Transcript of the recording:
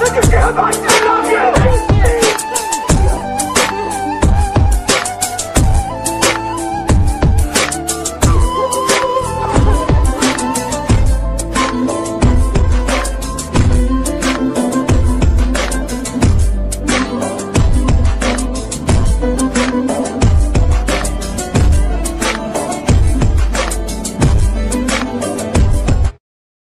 Look at how I